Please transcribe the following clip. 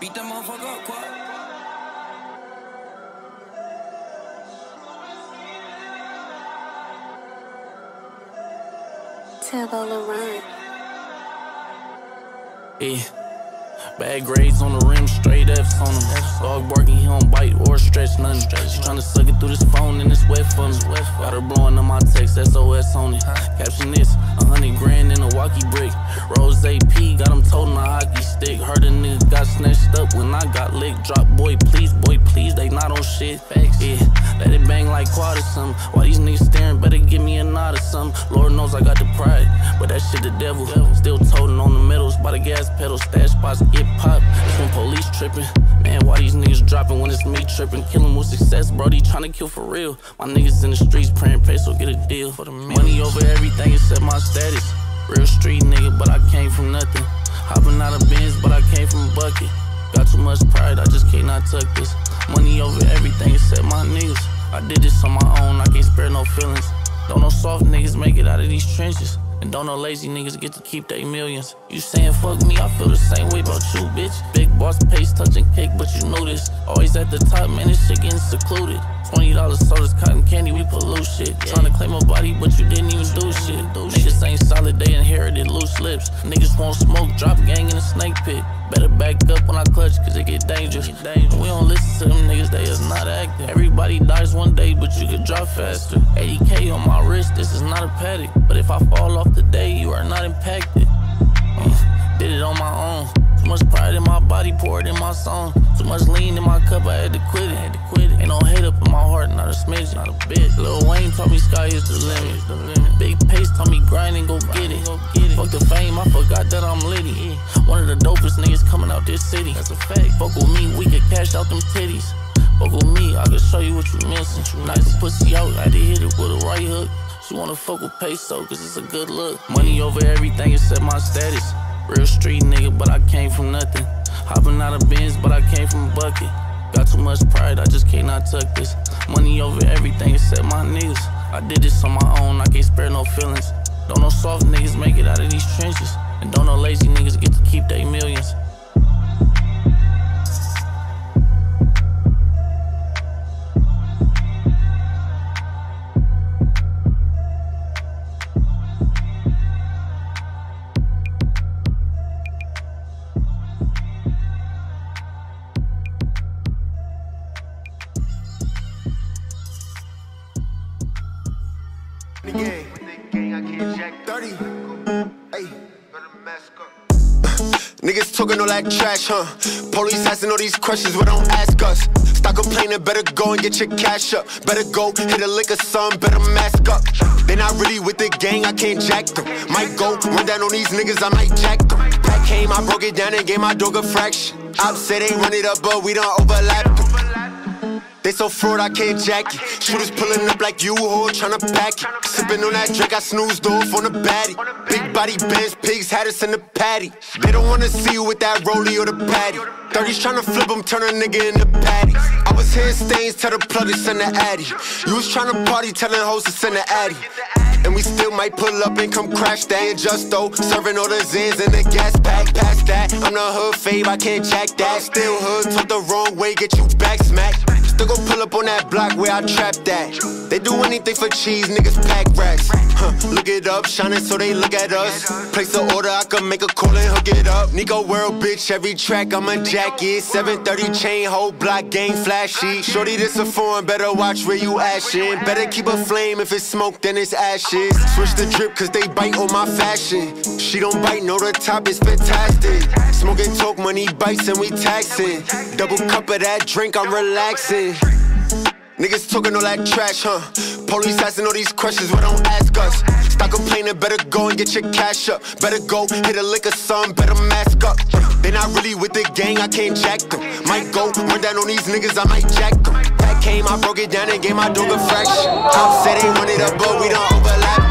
Beat that motherfucker up, quad. Tabo Laurent. Yeah. Bad grades on the rim, straight F's on him. Dog barking, he don't bite or stretch nothing. She tryna suck it through this phone and it's wet for me. Got her blowing on my text, SOS on it. Caption this, a hundred grand in a walkie brick. Rose AP, got him toting a hockey stick. Heard a nigga got snatched up when I got licked. Drop boy, please, boy, please, they not on shit. Yeah, let it bang like quad or something. Why these niggas staring, better give me a nod or something. Lord knows I got the pride, but that shit the devil. Still toting on the medals by the gas pedal. Stash spots get popped. That's when police tripping. Man, why these niggas dropping when it's me tripping? Killing with success, bro. They tryna kill for real. My niggas in the streets praying so get a deal. For the money over everything except my status. Real street nigga, but I came from nothing. Hopping out of bins, but I came from a bucket. Got too much pride, I just cannot tuck this. Money over everything except my niggas. I did this on my own, I can't spare no feelings. Don't no soft niggas make it out of these trenches. And don't no lazy niggas get to keep their millions. You saying fuck me, I feel the same way about you, bitch. Big boss pace touching cake, but you know this. Always at the top, man, this shit getting secluded. Twenty dollars sodas, cotton candy, we pollute shit. Tryna claim a body, but you didn't even do shit. Niggas ain't solid, they inherited loose lips. Niggas won't smoke, drop gang in a snake pit. Better back up when I clutch, cause it get dangerous. We don't listen to them niggas, they is not acting. Everybody dies one day, but you can drop faster. 80k on my wrist, this is not a paddock. But if I fall off today, you are not impacted. Uh, did it on my own. Much pride in my body, poured in my song. Too much lean in my cup, I had to quit it. Had to quit it. Ain't no hate up in my heart, not a smidge, not a bit. Lil Wayne taught me sky is the limit. The limit. Big pace taught me grind and go get it. Go get it. Fuck the fame, I forgot that I'm litty. One of the dopest niggas coming out this city. That's a fact. Fuck with me, we can cash out them titties. Fuck with me, I can show you what you missing. Knock the pussy out, I to hit it with a right hook. She wanna fuck with peso, cause it's a good look. Money over everything except my status. Real street nigga, but I came from nothing. Hopping out of bins, but I came from a bucket. Got too much pride, I just cannot tuck this. Money over everything except my niggas. I did this on my own, I can't spare no feelings. Don't no soft niggas make it out of these trenches. And don't no lazy niggas get to keep their millions. The gang. gang, I can't jack 30. Hey. Niggas talking all that trash, huh? Police asking all these questions, but don't ask us. Stop complaining, better go and get your cash up. Better go hit a lick liquor, son, better mask up. They not really with the gang, I can't jack them. Might go run down on these niggas, I might jack them. Pack came, I broke it down and gave my dog a fraction. Ops said they run it up, but we don't overlap. They so fraud, I can't jack it. Shooters pulling up like you, whore tryna pack it. Sipping on that drink, I snoozed off on the baddie. Big body bands, pigs had us in the patty. They don't wanna see you with that rollie or the patty. 30s tryna flip them, turn a nigga into patty. I was hearing stains, tell the plug to send the addy. You was tryna party, telling hoes to send the addy. And we still might pull up and come crash that and just though Serving all the zins in the gas pack, past that I'm the hood fave, I can't jack that Still hood, took the wrong way, get you back smacked Still go pull up on that block where I trapped at They do anything for cheese, niggas pack racks huh, Look it up, shining so they look at us Place the order, I can make a call and hook it up Nico World, bitch, every track I'm a jacket 730 chain, whole block, game flashy Shorty, this a foreign, better watch where you ashing Better keep a flame, if it's smoke, then it's ashes Switch the drip cause they bite on my fashion. She don't bite, no, the top is fantastic. Smoking talk, money bites and we taxing. Double cup of that drink, I'm relaxing. Niggas talking all that trash, huh? Police asking all these questions, but don't ask us. Stop complaining, better go and get your cash up. Better go hit a liquor, son, better mask up. They not really with the gang, I can't jack them. Might go run down on these niggas, I might jack them. Pack came, I broke it down and gave my dog a fraction. Top said they it up, but we don't overlap.